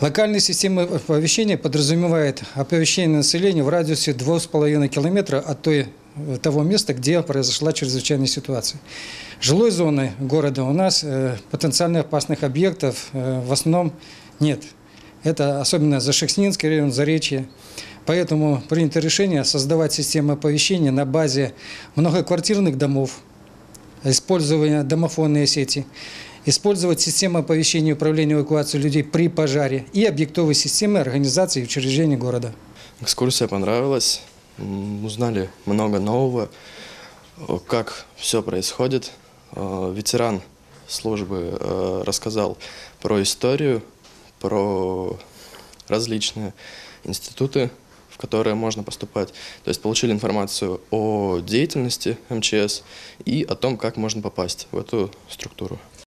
Локальные системы оповещения подразумевают оповещение населения в радиусе 2,5 километра от той, того места, где произошла чрезвычайная ситуация. Жилой зоны города у нас э, потенциально опасных объектов э, в основном нет. Это особенно Зашехснинский район, Заречье. Поэтому принято решение создавать систему оповещения на базе многоквартирных домов, использования домофонные сети, использовать систему оповещения и управления эвакуацией людей при пожаре и объектовые системы организации и учреждений города. Экскурсия понравилась, узнали много нового, э, как все происходит. Э, Ветеран службы э, рассказал про историю, про различные институты, в которые можно поступать. То есть получили информацию о деятельности МЧС и о том, как можно попасть в эту структуру.